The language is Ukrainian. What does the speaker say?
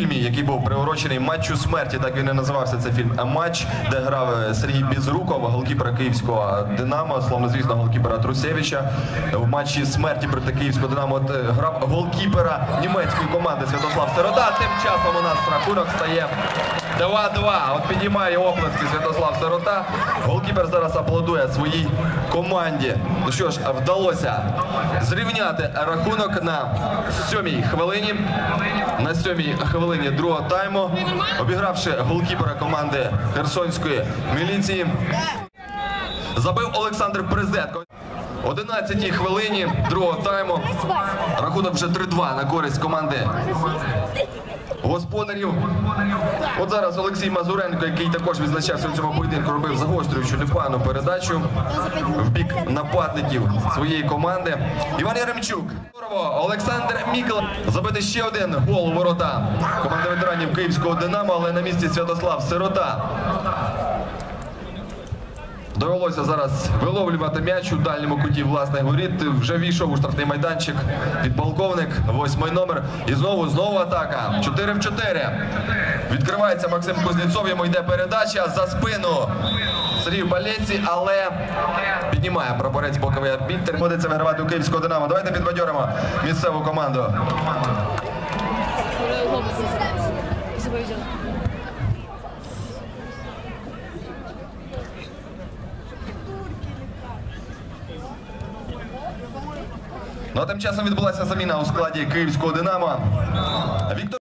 фільмі, який був приурочений матчу смерті. Так він і називався цей фільм. «А матч, де грав е, Сергій Безруков, голкіпера київського Динамо, словно звісно, голкіпера Трусевича. В матчі смерті проти київського Динамо е, грав голкіпера німецької команди Святослав Сирота. Тим часом у нас рахунок стає 2-2. От піднімає оплески Святослав Сирота. Голкіпер зараз аплодує своїй команді. Ну що ж, вдалося зрівняти рахунок на сьомій хвилині. На сьомій хвилині другого тайму, обігравши голкіпера команди Херсонської міліції. Забив Олександр Призетко. 11 хвилині другого тайму. Рахунок вже 3-2 на користь команди господарів. От зараз Олексій Мазуренко, який також відзначався в цьому поєдинку, робив загострюючу непогану передачу в бік нападників своєї команди. Іван Яремчук. Олександр Мікл Забити ще один гол у ворота. Команда ветеранів Київського Динамо, але на місці Святослав Сирота. Довелося зараз виловлювати м'яч у дальньому куті власних воріт. Вже війшов у штрафний майданчик підполковник, восьмий номер. І знову знову атака. 4 в 4. Відкривається Максим Кузнєцов, йому йде передача за спину. Сергій Балеці, але піднімає прапорець боковий арбітр. Ходиться вигравати у Київського Динамо. Давайте підбадьоримо місцеву команду. Ну а тим часом відбулася заміна у складі Київського Динамо. Віктор